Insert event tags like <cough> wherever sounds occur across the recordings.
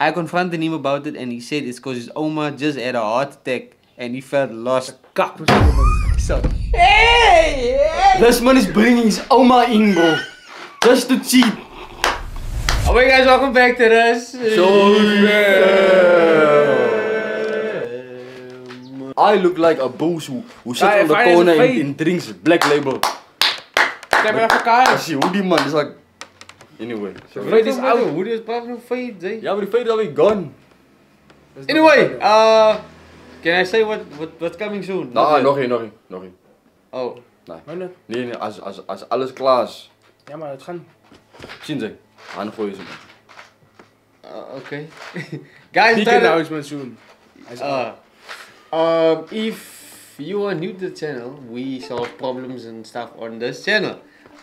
I confronted him about it and he said it's because his Oma just had a heart attack and he felt lost. Kak persoon. So, This man is bringing his oma in, bro. Just to cheat. alright guys, welcome back to this. I look like a boos who, who sits on the corner and, drinks black label. Ik heb er even kaart. see who die man is like. Anyway. So, Fade is out. Who is probably fade, eh? yeah, but the fade is alweer gone. Anyway, uh, can I say what, what what's coming soon? Nou, Not nog één, nog één, nog één. Oh, Wanneer? Nee, nee, als, als, als alles klaar is. Ja, maar het gaan. Zien ze. Aan gooien ze. uh, okay. <laughs> guys, Big announcement soon. Uh, um, if you are new to the channel, we solve problems and stuff on this channel.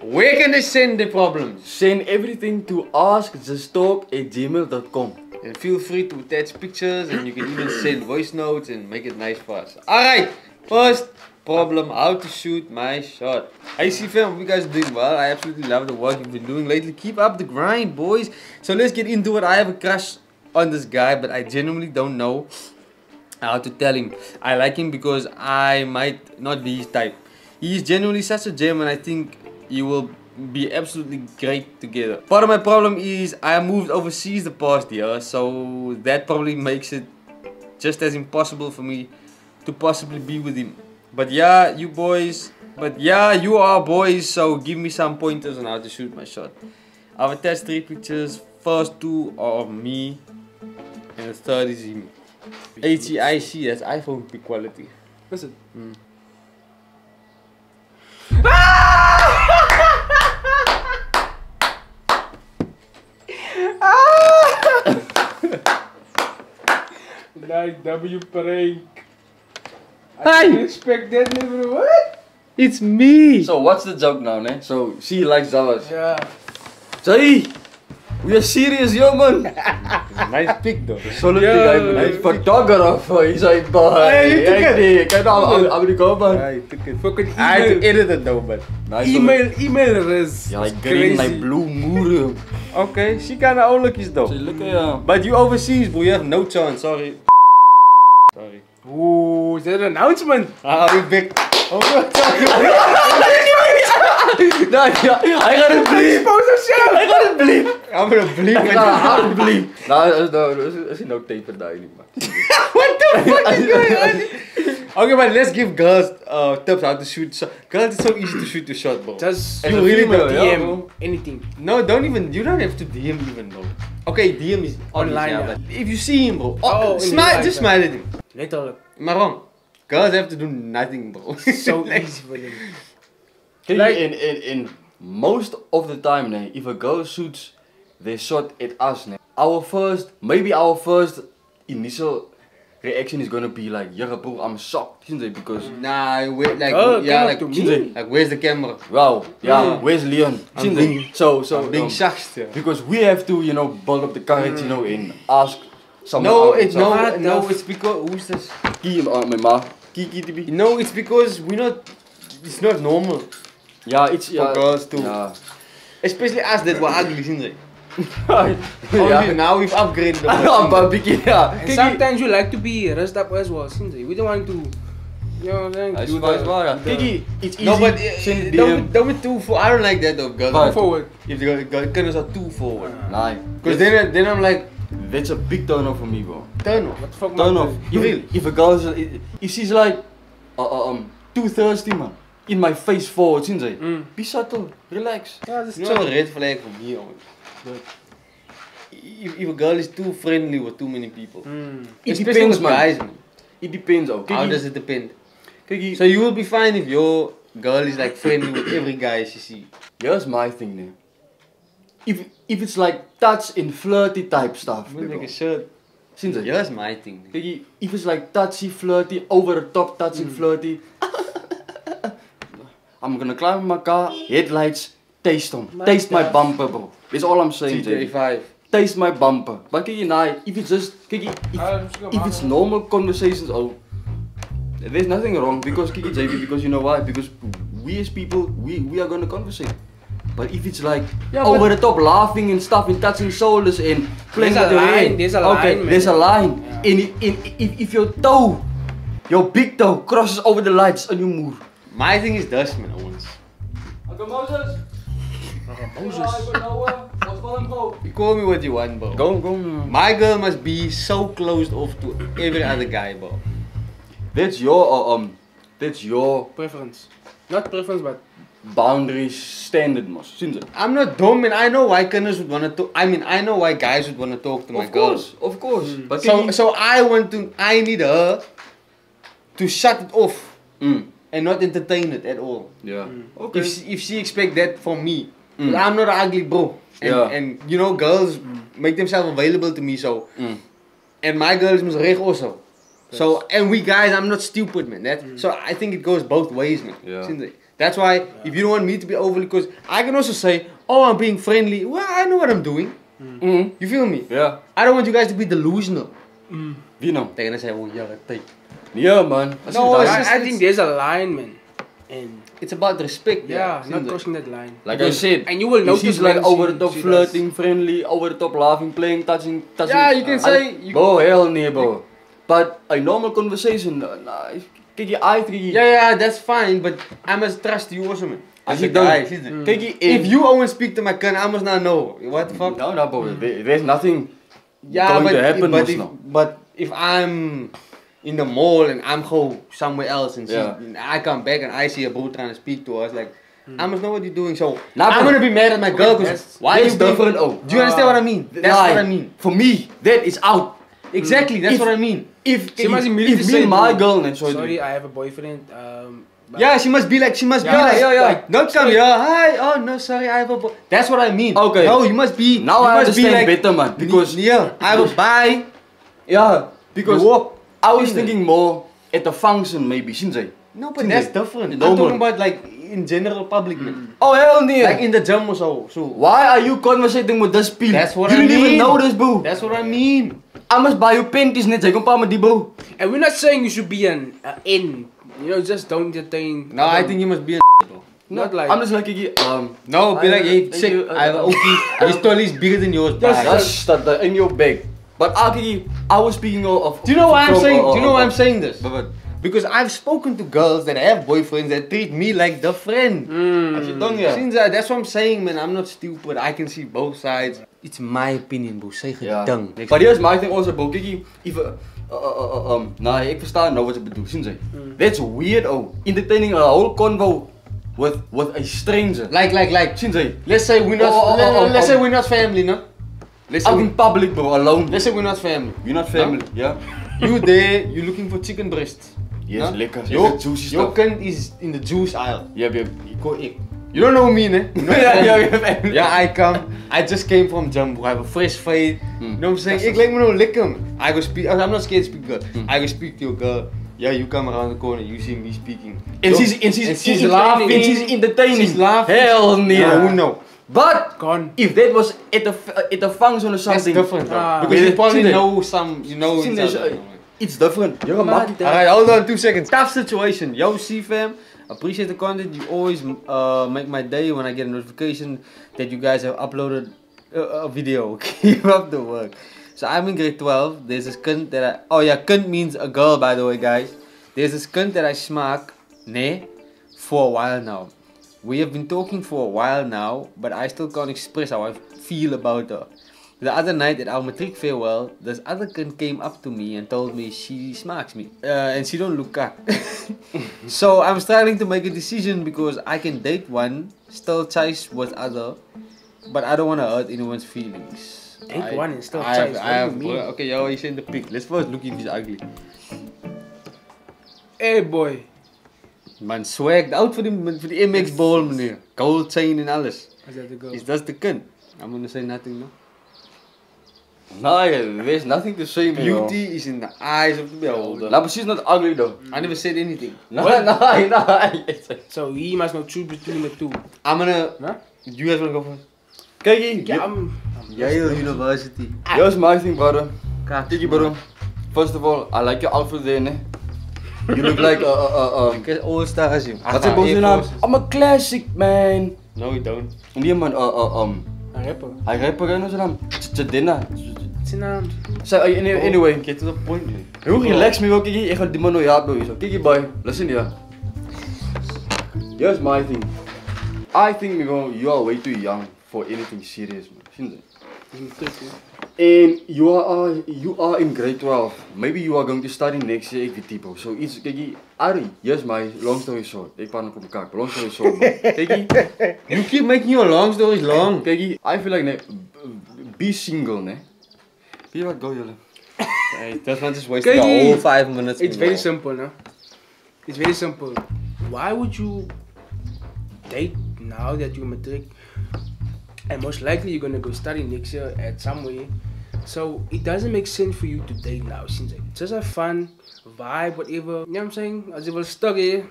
Where can they send the problems? Send everything to askjusttalk at gmail.com. And feel free to attach pictures and you can even send voice notes and make it nice for us. Alright, first problem how to shoot my shot. Hey C fam, you guys are doing well. I absolutely love the work you've been doing lately. Keep up the grind, boys. So let's get into it. I have a crush on this guy, but I genuinely don't know how to tell him. I like him because I might not be his type. He is genuinely such a gem, and I think you will be absolutely great together. Part of my problem is I moved overseas the past year, so that probably makes it just as impossible for me to possibly be with him. But yeah, you boys, but yeah, you are boys, so give me some pointers on how to shoot my shot. I've attached three pictures. First two are of me, and the third is him. HEIC, that's iPhone quality. Wat is het? Nice W prank. I Hey! didn't expect that, bro. What? It's me! So what's the joke now, ne? So she likes Javas. Ja. Jay! We are serious, yo man! <laughs> nice pic though. Solid Yo, guy, man. He's photographer. He's like, boy. Hey, you took it. Kijk nou, Amerika, man. I took it. Fucking I had to edit it though, but. Nice, Email, email is. Ja, like green, crazy. like blue moeren. Okay, she kinda all lookies though. So look at ja. But you overseas, bro, you have no chance, sorry. Sorry. Oeh, is that an announcement? Ah, you big. Oh, ja, hij gaat het bleep. Expose yourself! Hij gaat het bleep. I'm gonna bleep gaat het bleep. Nou, dat is- nou, dat is- dat no tape daar niet, man. What the fuck is going on? <laughs> Okay, but let's give girls uh, tips how to shoot. shot. Girls, it's so easy to shoot the shot, bro. Just You really female, DM anything. No, don't even. You don't have to DM even, bro. Okay, DM is Online, online. yeah. but if you see him, bro, oh, Oh, smile, just smile at him. Letterlijk. Am I wrong? Girls have to do nothing, bro. <laughs> So easy for them. Like- in, in, in most of the time, nee, if a girl shoots their shot at us, nee, our first, maybe our first initial reaction is gonna be like, yeah, bro, I'm shocked, isn't it? Because, Nah, wait, like, Oh, yeah, like, to me. like, where's the camera? wow, yeah, Yeah. where's Leon? So, so, I'm being um, shocked. yeah. because we have to, you know, build up the courage, you know, and ask. No, out it's and no, no, it's because who's this? Key, uh, my ma, Kiki to be. No, it's because we're not. It's not normal, Yeah, it's For yeah, girls too. Yeah. especially us that were ugly, isn't it? <laughs> yeah. Now we've upgraded. the <laughs> whole but yeah. And sometimes you like to be dressed up as well, since we don't want to, you know what I'm saying? Do waar, is the- waar, ja. the- Kiki, it's easy. No, but uh, Send uh, DM. don't, be- don't be too for. I don't like that though, girls. But- forward. if the girl- girl- girls are too forward, Nee. because then then I'm like That's a big turn off for me, bro. turn off. What the fuck Turn man? off. If, Really? if a girl is, if she's like, uh, uh, um, too thirsty, man, in my face forward, sinds hij. Mm. Be subtle, relax. Ja, dat is It's not a chill. red flag for me, man. But if, if a girl is too friendly with too many people, Mm. It especially depends, with man. guys, man. It depends, okay. How does it depend? kijk, So you will be fine if your girl is like friendly with every guy she see. here's my thing, man. If, if it's like touch and flirty type stuff, I'm gonna make bro. a shirt. Sinds hij. Here's my thing. Kijk, if it's like touchy, flirty, over the top touchy, Mm. flirty. I'm gonna climb in my car, headlights, taste them. My Taste my bumper, bro. That's all I'm saying, Jay. T35. Taste my bumper. But kijk, nah, if it's just, kijk, if, Ah, if it's normal conversations, oh, there's nothing wrong. Because, kijk, JB, because you know why? Because we as people, we, we are gonna conversate. But if it's like Yeah, over the top laughing and stuff and touching shoulders and playing There's a your line, hand, there's a okay, line, man. there's a line. Yeah. And i- in, if, if your toe, your big toe crosses over the lights on your moer. My thing is this, man, Owens. Uncle Moses. You call me what you want, bro. Go, go. My girl must be so closed off to every other guy, bro. That's your uh, um, that's your Preference. Not preference, but boundary standard, mos. Sinds it. I'm not dumb, and I know why kinders would want to talk. I mean, I know why guys would want to talk to my Of girls. course, of course. But So, so I want to. I need her to shut it off mm, and not entertain it at all. yeah. Okay. If she, if she expect that from me, Mm. I'm not an ugly bro. And, Yeah. and you know, girls make themselves available to me. So, Mm. and my girls must recht also. So, and we guys, I'm not stupid, man. That so I think it goes both ways, man. Yeah. Sinds- That's why if you don't want me to be overly, because I can also say, oh, I'm being friendly. Well, I know what I'm doing. Mm. You feel me? Yeah. I don't want you guys to be delusional. You know, They're gonna say, oh, yeah, take. Yeah, man. As No, it's daai- I, I think there's a line, man. And It's about respect. yeah, Sinds not crossing that line. Like I said, And you will if notice she's like over the top she flirting, friendly, over the top laughing, playing, touching, touching. Yeah, you can I- say- you- bro, hell nee, bro. But a normal conversation, uh, nah, kijk je eye to Yeah, yeah, that's fine, but I must trust you also, man. As As je a dan- it. Kijk je If you always speak to my gun, I must not know. What the fuck? No, no, bro. There, there's nothing Yeah, going but, to happen, but, if, nou. but if I'm in the mall and I'm go somewhere else and she, Yeah. I come back and I see a bro trying to speak to us, like, hmm. I must know what you're doing. So Nah, I'm gonna be mad at my girl because why is you being- different, oh. Do you understand what I mean? That's Like, what I mean. For me, that is out. Exactly, that's If- what I mean. If, She if, must immediately if me say, and my girl and so Sorry, I have a boyfriend. Um, Yeah, she must be like, she must be like, yeah, yeah. like, don't come here, hi, oh no, sorry, I have a bo-. That's what I mean. Okay. No, you must be, Now you I must be understand like, better, man. Because yeah, I will buy, yeah, because walk. I was in thinking more at the function maybe, sinds jy. No, but Sinds that's jy- different. I'm talking about like in general public, man. Oh hell nee. Like in the gym or so. So Why are you conversating with this pin? That's what you I didn't even mean. know this, boo. that's what I mean. I must buy you panties net, jy kom pa met boo. And we're not saying you should be an uh, in. You know, just don't entertain. No, I think you must be a <laughs> bro. not like. I'm just like, kijk, um, No, be I- like, hey, thank sick. you, uh, I have an OP. His <laughs> toilet is bigger than yours. Just- bye. that in your bag. But actually, I was speaking of. of Do you know why I'm saying? Do you know why I'm saying this? But, but, Because I've spoken to girls that have boyfriends that treat me like the friend. Mm. As je dan ja. Since I, that's what I'm saying, man. I'm not stupid. I can see both sides. It's my opinion, bro. Say Ja. gedang. Maar here's my thing also, bro. Kijk hier, even, uh, uh, uh, um, nou, ik versta nou wat je bedoelt, zien ze. That's weird, oh. Entertaining a whole convo with, with a stranger. Like, like, like. Zien ze. Let's say we're not. Oh, oh, oh, let, oh, let's oh. say we're not family, no. Let's say, Out we, in public, bro, alone. let's say we're not family. You're not family, yeah? You there? You're looking for chicken breasts? Yes, Huh? lekker. Your, Lekker juicy your stuff. cunt is in the juice aisle. Yep, yep. Go ik. You don't know me, ne? You know Ja, ja, yeah, <laughs> yeah, I come. I just came from Jumbo. I have a fresh face. Mm. You know what I'm saying? Ik lijkt me nou lekker. I go speak. I'm not scared to speak girl. Mm. I go speak to your girl. Yeah, you come around the corner. You see me speaking. And Yo, she's, and she's, and she's entertaining. laughing. And she's entertaining. She's laughing. Hell nee. No, who know? But, Gone. if that was at a, f- at a function or That's something. different, bro. Ah. because you probably know some. You know See each that, other. It's different. You're a Maar makkie. dat- Alright, hold on two seconds. Tough situation. Yo, C-fam. Appreciate the content. You always uh, make my day when I get a notification that you guys have uploaded a, a video. Keep up the work. So I'm in grade 12. There's this cunt that I. Oh yeah, cunt means a girl, by the way, guys. There's this cunt that I smack, ne, for a while now. We have been talking for a while now, but I still can't express how I feel about her. The other night at our matric farewell, this other cunt came up to me and told me she smacks me. Uh, and she don't look cock. <laughs> so I'm struggling to make a decision because I can date one, still chase with other, but I don't want to hurt anyone's feelings. Date I- one and still I chase, have- I you have- mean? Okay, yo, he's in the pic. Let's first look if he's ugly. Hey boy. Man, swag, out voor die, voor die MX ball meneer. Gold chain en alles. Is that the girl? Is dat de kunt? I'm gonna say nothing no. Yeah, there's nothing to say, man. Beauty is in the eyes of the beholder. Nah, but she's not ugly though. I never said anything. Nah, nah, nah. So he must not choose between the two. I'm gonna. Huh? You guys wanna go first? Kijk hier. Yeah, I'm. I'm Yale University. Here's my thing, brother. Kijk bro. First of all, I like your outfit there, ne? You look like uh, uh, uh, um, All stars, joh. Wat zijn boze naam? I'm a classic man. No, you don't. Nee man, uh, uh, um, Een rapper. hy rapper en ons naam. Zijn naam. So, uh, anyway, anyway, Get to the point, hoe relax me ook, kijk, ek gaan die man nou ja, bro, so. Kijk boy, listen here. Here's my thing. I think, me bro, you are way too young for anything serious, man. Sien jy? And you are you are in grade 12. Maybe you are going to study next year, ek weet nie bro. So iets jy, Ari, here's my long story short. Ek pan op op mekaar. Long story short. jy, <laughs> You keep making your long stories long. jy, I feel like nee, be single, né? Wie wat go julle? Hey, this one just wasted Kijk the whole five minutes. It's bro. very simple, no? It's very simple. Why would you date now that you're matric? And most likely you're gonna go study next year at somewhere. So it doesn't make sense for you to date now, since like, just a fun, vibe, whatever. You know what I'm saying? As if we're stuck here,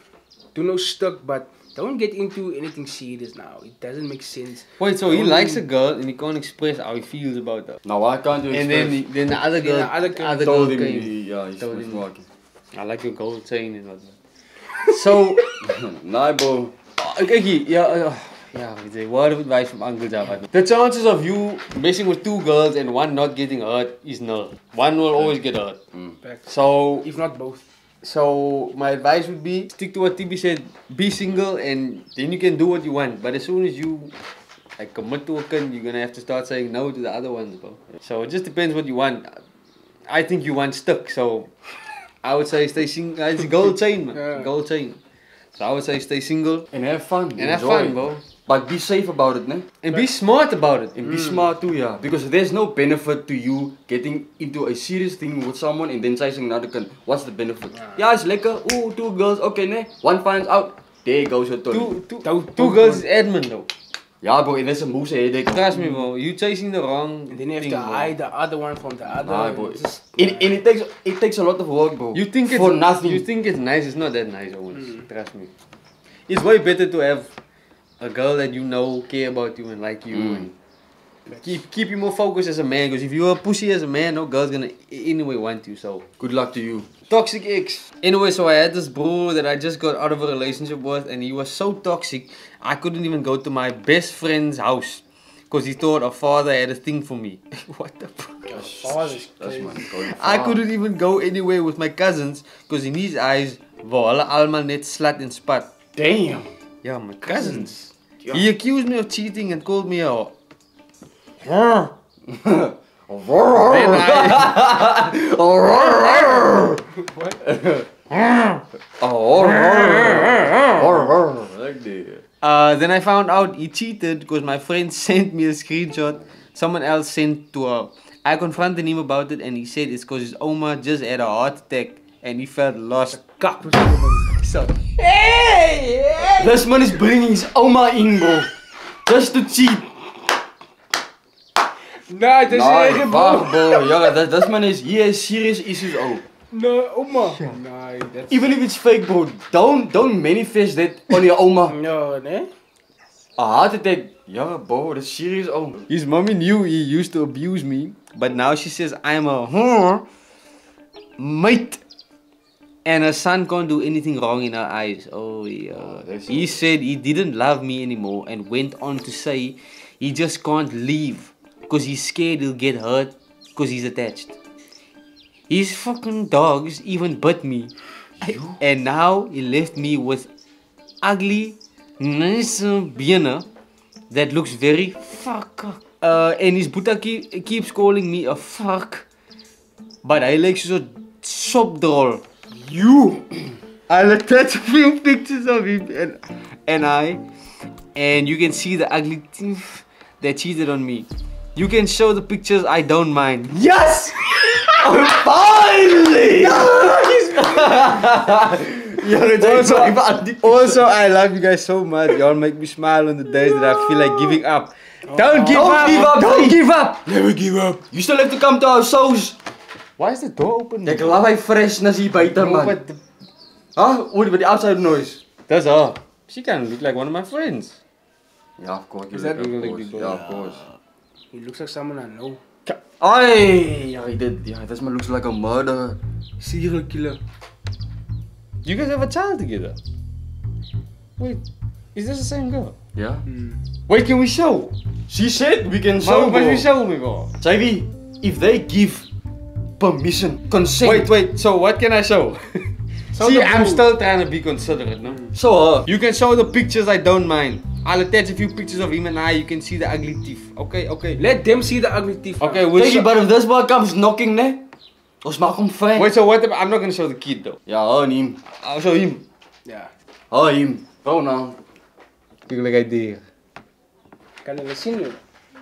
do no stuck, but don't get into anything serious now. It doesn't make sense. Wait, so he likes a girl and he can't express how he feels about her. No, I can't do And then, then the other girl, the other girl other told girl him, came. he- ja, he's Told him. I like your gold chain and whatnot. <laughs> So, <laughs> Nee, bro. uh, kijk hier, ja, uh, ja, weet word of advice from Uncle Java. The chances of you messing with two girls and one not getting hurt is nil. One will always get hurt. Back. So, If not both. So my advice would be stick to what TB said. Be single and then you can do what you want. But as soon as you like commit to a kid, you're gonna have to start saying no to the other ones, bro. So it just depends what you want. I think you want stuck, so I would say stay single. It's a gold chain, man. Yeah. Gold chain. So I would say stay single And have fun. and have fun, bro. But be safe about it, né? And be smart about it. And be smart too, yeah. Because there's no benefit to you getting into a serious thing with someone and then chasing another kid. What's the benefit? Yeah, it's lekker. Ooh, two girls. Okay, ne? One finds out. There goes your turn. Two, two, Two- two two girls is admin though. Yeah, bro, and that's a moose headache. Trust me, bro. You chasing the wrong. And then you have thing, to bro. the other one from the other. Nah, bro. It's just- And, and it takes it takes a lot of work, bro. You think it's for nothing. You think it's nice? It's not that nice, always. Mm. Trust me. It's way better to have a girl that you know care about you and like you Mm. and keep keep you more focused as a man. Because if you're a pussy as a man, no girl's gonna anyway want you. So Good luck to you. toxic ex. Anyway, so I had this bro that I just got out of a relationship with, and he was so toxic. I couldn't even go to my best friend's house because he thought a father had a thing for me. <laughs> what the fuck? That's That's crazy. I couldn't even go anywhere with my cousins because in his eyes, wou hulle almal net slut and spat. Damn. Yeah, my cousins. Yeah. He accused me of cheating and called me a. Then I, Oh, uh, then I found out he cheated because my friend <laughs> sent me a screenshot someone else sent to her. I confronted him about it and he said it's because his Oma just had a heart attack and he felt lost. Kak persoon. <laughs> This man is bringing his oma in, bro. Just to cheat. Nah, dis Nah, nee, fuck, bro. Yeah, that, this man is, he has serious issues, oh. No, oma. Nah, that's... Even if it's fake, bro, don't don't manifest that on your oma. No, ne? A heart attack. Yeah, bro, that's serious, oh. His mommy knew he used to abuse me, but now she says I'm a whore, mate. And her son can't do anything wrong in her eyes. Oh yeah. that's he said he didn't love me anymore and went on to say he just can't leave because he's scared he'll get hurt because he's attached. His fucking dogs even bit me. And now he left me with ugly, nice bene that looks very fuck. Uh, and his boeta keep, keeps calling me a fuck. But I like so shop doll. You. I'll attach a few pictures of him and, and I. And you can see the ugly thief that cheated on me. You can show the pictures, I don't mind. Yes! <laughs> Finally! <laughs> <laughs> also, also, I love you guys so much. Y'all make me smile on the days that I feel like giving up. Don't oh. give Don't up! give up, Don't give up! Never give up. You still have to come to our shows. Why is the door open? Ek love hy freshness hier buite, No, man. but the, Huh? What about the outside noise? that's her. She kind of look like one of my friends. Yeah, of course. Is that- of Like course. the- Yeah, of course. He looks like someone I know. Ay, yeah, he did. Yeah, this man looks like a murderer. Serial killer. You guys have a child together. Wait, is this the same girl? Ja. Hmm. Wait, can we show? She said we can Maar show, wat we show me, bro? JV, if they give permission, consent. Wait, wait, so what can I show? <laughs> Show See, I'm still trying to be considerate, no? So uh, You can show the pictures, I don't mind. I'll attach a few pictures of him and I, you can see the ugly teeth. Okay, okay. Let them see the ugly teeth. Okay, we'll but if this boy comes knocking, ne? Ons maak hom fijn. Wait, so what if, I'm not gonna show the kid though. Ja, hou him. I'll show him. Ja. Hou him. Go now. Kijk like I did. Kan je dat zien nu?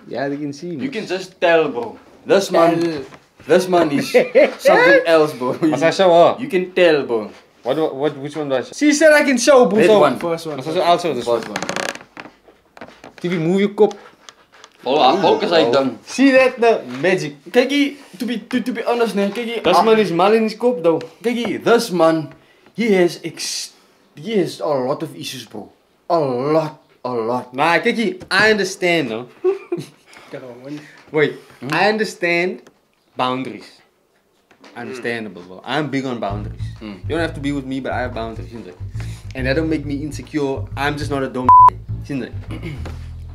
Yeah, they can see me. You can just tell, bro. This man, Tell. This man is something <laughs> else, bro. Must I show her? You can tell, bro. What, do- what, which one do I show? She said I can show, bro. That so- one. First one. Must I show, I'll show this one. First one. TV, move your kop. Voilà, focus hij dan. <laughs> See that? The magic. Kijk hier, to be, to, to be honest, ne? Kijk hier. This ah, man is mal in his kop though. Kijk hier, this man, he has ex, he has a lot of issues, bro. A lot, a lot. Nah, kijk hier. I understand, though. <laughs> Kijk gewoon. Wait, I understand boundaries. Understandable, bro. I'm big on boundaries. Mm. You don't have to be with me, but I have boundaries, isn't it? And that don't make me insecure. I'm just not a dumb <clears throat> isn't it? <clears throat>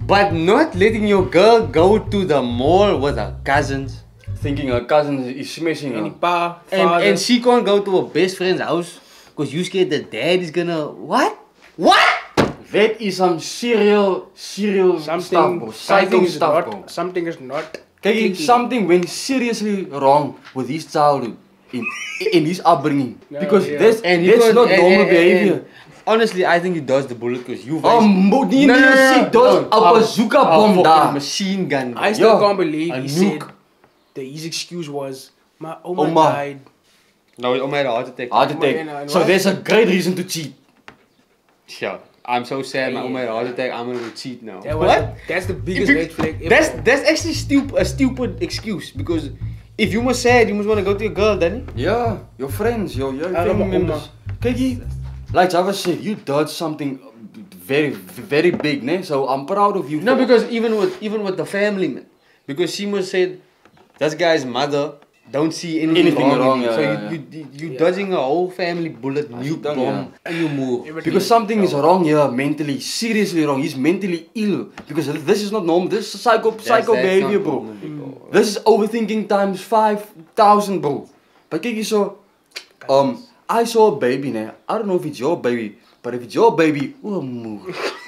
But not letting your girl go to the mall with her cousins. Thinking her cousins is smashing En die her. pa, And, and she can't go to her best friend's house because you scared that dad is gonna. What? What? That is some serial, serial stuff, something, bro. something Psycho is stuff, not, bro. something is not. Kijk, hier, something went seriously wrong with his childhood. In, in his upbringing. <laughs> Yeah, because yeah. that's, And that's because- not and- normal and- and- behavior. and honestly, I think he does the bullet because you. Oh, mo- die No, no, no, no, ziet dus no. op een zoekabom fucking daar. machine gun. I still Yo, can't believe a he nuke. said that his excuse was, my Oma, Oma. died. No, oh my had a heart attack. Heart Yeah, attack. So there's a great reason to cheat. Yeah, I'm so sad. My Yeah. oma had a heart attack. I'm gonna cheat now. That what? The, that's the biggest you- red flag. That's that's actually stupid. A stupid excuse because if you must sad, you must want to go to your girl, Danny. Yeah, your friends, your, your Allemaal family members. Kijk hier, like Java said, you did something very, very big, ne? So I'm proud of you. No, because even with even with the family man, because she must said, this guy's mother don't see anything, Anything wrong. wrong, in it. yeah, so yeah, you you you Yeah. dodging a whole family bullet, As nuke bomb, ja. and you move. Because something is wrong. wrong here mentally, seriously wrong. He's mentally ill. Because this is not normal. This is psycho, That's- psycho that's behavior, bro. normal, bro. This is overthinking times 5,000, bro. But kijk hier zo. Um, I saw a baby, ne? I don't know if it's your baby. But if it's your baby, oh, moe.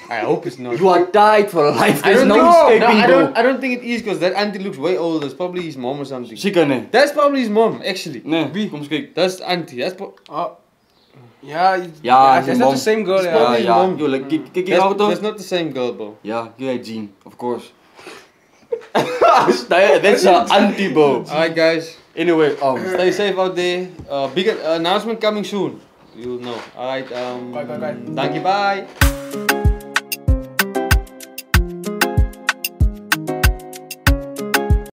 I hope it's not. you are tied for a life. I There's don't no think escaping, No, I don't. I don't think it is because that auntie looks way older. It's probably his mom or something. Zeker, ne? That's probably his mom, actually. Nee, kom eens kijken. That's auntie. That's pro- Oh. Yeah, Ja, yeah, zijn that's not the same girl. It's Yeah. Ja, probably ja. mom. Yo, like, kijk, kijk that's, that's not the same girl, bro. Ja, yeah, Jean, of course. That's a auntie, bro. Alright, guys. Anyway, um, Stay safe out there. Uh, big announcement coming soon. You'll know. Alright. Um, Bye, bye, bye. Thank you. Bye.